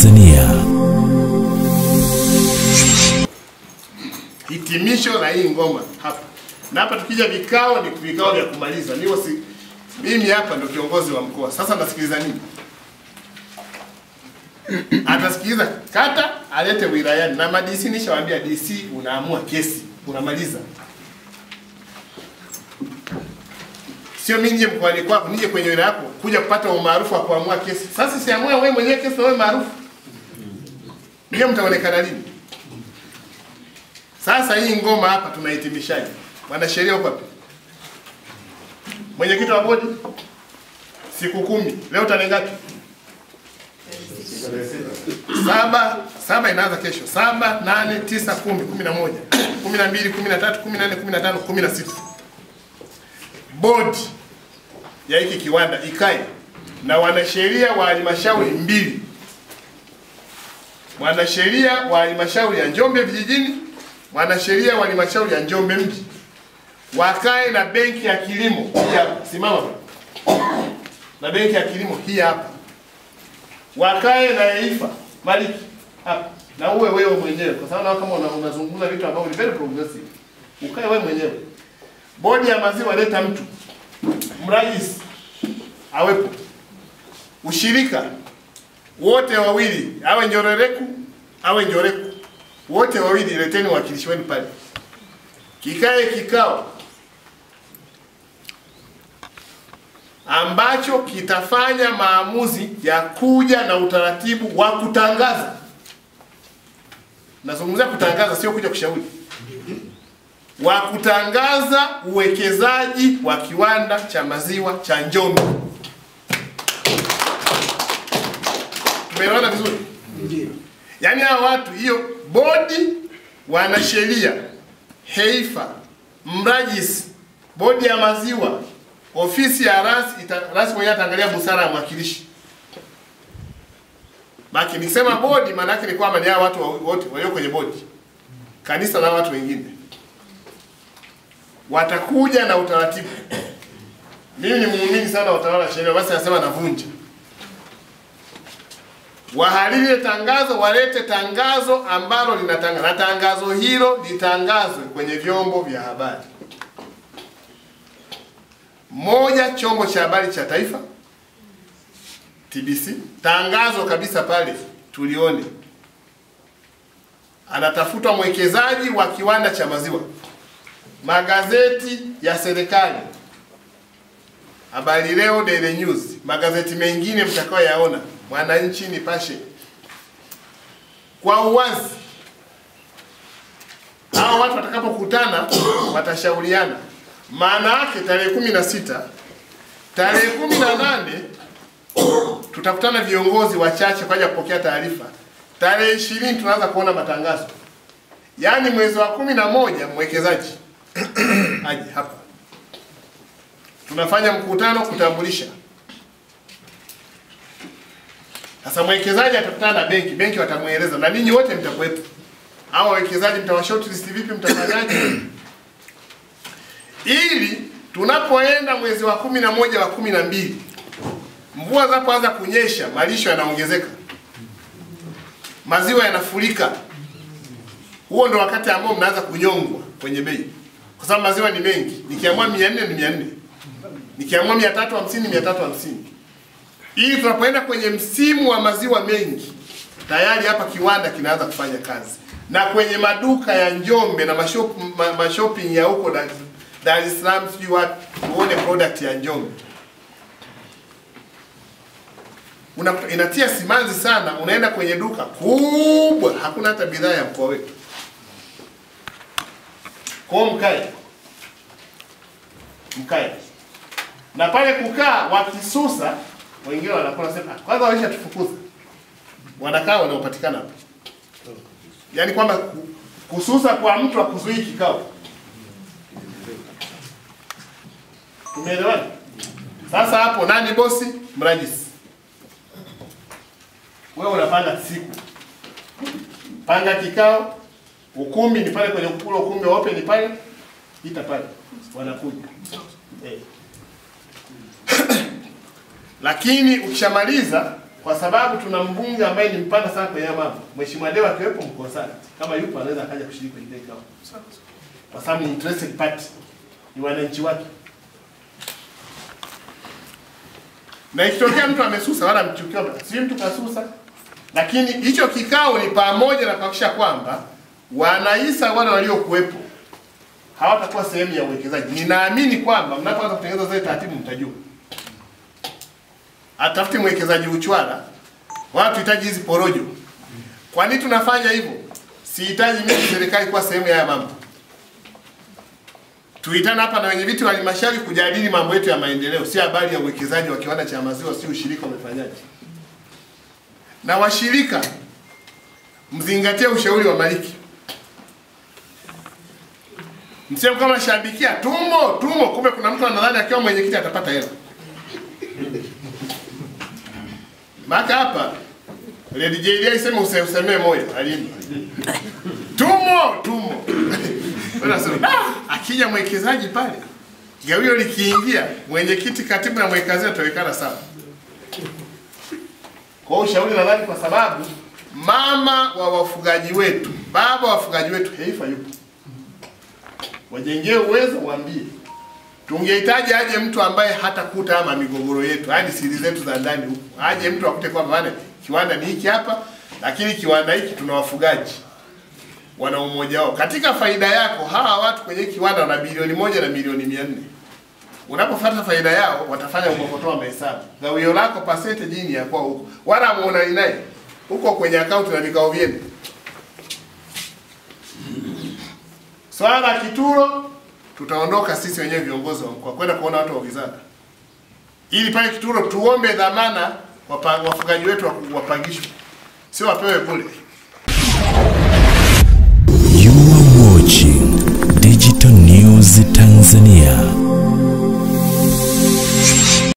Tanzania. hitimisho la hii ngoma hapa. Na hapa tukija vikao ni vikao vya kumaliza. Niwo si mimi hapa ndo kiongozi wa mkoa. Sasa nasikiliza nini? Atasikiliza kata alete wilayani. Na madc nishawaambia dc unaamua kesi. Unamaliza. Sio mimi nije mkoani kwako nije kwenye wilaya yako kuja kupata umaarufu wa kuamua kesi. Sasa siamua wewe mwenyewe kesi na maarufu ndio mtaonekana lini sasa hii ngoma hapa tunahitimishaje? Mwanasheria uko wapi? Mwenyekiti wa bodi, siku kumi. Leo tarehe ngapi? Saba, saba inaanza kesho. Saba, nane, tisa, kumi, kumi na moja, kumi na mbili, kumi na tatu, kumi na nne, kumi na tano, kumi na sita. Bodi ya hiki kiwanda ikae na wanasheria wa halmashauri mbili, mwanasheria wa halmashauri ya Njombe vijijini mwanasheria wa halmashauri ya Njombe mji. Wakae na benki ya kilimo hii hapa, simama na benki ya kilimo hii hapa, wakae na EIFA Maliki hapa, na uwe wewe mwenyewe, kwa sababu kama una- unazungumza vitu ambavyo ni very progressive, ukae wewe mwenyewe. Bodi ya maziwa leta mtu mrajisi awepo, ushirika wote wawili, awe Njorereku awe Njoreku wote wawili leteni wakilishi wenu pale, kikae kikao ambacho kitafanya maamuzi ya kuja na utaratibu wa kutangaza. Nazungumzia kutangaza, sio kuja kushauri, wa kutangaza uwekezaji wa kiwanda cha maziwa cha Njombe. Tumeelewana vizuri? Yaani hawa watu hiyo bodi, wana sheria heifa, mrajisi, bodi ya maziwa, ofisi ya rasi, ita, rasi mwenyewe ataangalia busara ya mwakilishi. Baki nikisema bodi, maana yake ni kwamba ni hawa watu wote walio kwenye bodi, kanisa na watu wengine watakuja na utaratibu. Mimi ni muumini sana wa utawala wa sheria, basi nasema navunja wahariri tangazo, walete tangazo ambalo linatangaza, na tangazo hilo litangazwe kwenye vyombo vya habari. Moja, chombo cha habari cha taifa TBC, tangazo kabisa pale tulione, anatafutwa mwekezaji wa kiwanda cha maziwa. Magazeti ya serikali, Habari Leo, Daily News, magazeti mengine mtakayoyaona, Mwananchi, Nipashe, kwa uwazi. Hao watu watakapokutana watashauriana. Maana yake tarehe kumi na sita tarehe kumi na nane tutakutana viongozi wachache kwa ajili ya kupokea taarifa. Tarehe ishirini tunaanza kuona matangazo, yaani mwezi wa kumi na moja mwekezaji aje hapa tunafanya mkutano kutambulisha. Sasa mwekezaji atakutana na benki, benki watamweleza na ninyi wote mtakuwepo. Hao wawekezaji mtawa shortlist vipi, mtafanyaje? Ili tunapoenda mwezi wa kumi na moja wa kumi na mbili mvua zinapoanza kunyesha, malisho yanaongezeka, maziwa yanafurika. Huo ndo wakati ambao mnaanza kunyongwa kwenye bei, kwa sababu maziwa ni mengi. Nikiamua mia nne ni mia nne nikiamua mia tatu hamsini mia tatu hamsini ili tunapoenda kwenye msimu wa maziwa mengi tayari hapa kiwanda kinaanza kufanya kazi na kwenye maduka ya Njombe na mashop, ma, mashopping ya huko Dar es Salaam sijui wapi uone product ya Njombe Una, inatia simanzi sana. Unaenda kwenye duka kubwa hakuna hata bidhaa ya mkoa wetu. Kwa mkae mkae na pale kukaa wakisusa, wengine wanakuwa nasema kwanza waisha tufukuza, wanakaa wanaopatikana hapo, yaani kwamba kususa kwa mtu akuzuii kikao. Tumeelewana? Sasa hapo nani bosi? Mrajisi. Wewe unapanga siku, panga kikao, ukumbi ni pale kwenye ule ukumbi wa ni pale, ita pale, wanakuja eh. Lakini ukishamaliza kwa sababu tuna mbunge ambaye ni mpana sana kwenye mambo. Mheshimiwa Dewa akiwepo mkonsult, kama yupo anaweza akaja kushiriki kwenye ile kikao, kwa sababu ni interested party, ni wananchi wake. Na ikitokea mtu amesusa, wala mchukiwa, si mtu kasusa, lakini hicho kikao ni pamoja na kuhakikisha kwamba wanaisa wale waliokuwepo hawatakuwa sehemu ya uwekezaji. Ninaamini kwamba mnapoanza kutengeneza zile taratibu mtajua. Atafute mwekezaji uchwara wala tuhitaji hizi porojo. Kwa nini tunafanya hivyo? Sihitaji mimi serikali kuwa sehemu ya haya mambo. Tuitana hapa na wenye viti wa halmashauri kujadili mambo yetu ya maendeleo, si habari ya uwekezaji wa kiwanda cha maziwa, si ushirika umefanyaje. Na washirika mzingatie ushauri wa Maliki. Msemo kama shabikia tumo tumo, kumbe kuna mtu anadhani akiwa mwenyekiti atapata hela. Maka hapa Lady JD isema usemee moyo alimba. Tumo tumo. Ah, akija mwekezaji pale gawio likiingia, mwenyekiti, katibu na mwekazi atawekana sawa. Kwa ushauri nadhani, kwa sababu mama wa wafugaji wetu, baba wa wafugaji wetu Heifa yupo wajengee uwezo, waambie. Tungehitaji aje mtu ambaye hatakuta ama migogoro yetu, yaani siri zetu za ndani huko, aje mtu akute kwamba bwana, kiwanda ni hiki hapa, lakini kiwanda hiki tuna wafugaji wana umoja wao. Katika faida yako, hawa watu kwenye kiwanda wana bilioni moja na milioni mia nne. Unapofuata faida yao, watafanya ukokotoa mahesabu. Gawio lako percentage jini ya kwa huko, wala muonani naye huko kwenye akaunti na vikao vyenu. Swala Kituro tutaondoka sisi wenyewe viongozi wa mkoa kwenda kuona watu wa wizara, ili pale Kituro tuombe dhamana wafugaji wetu wa- wapangishwe, sio wapewe bure.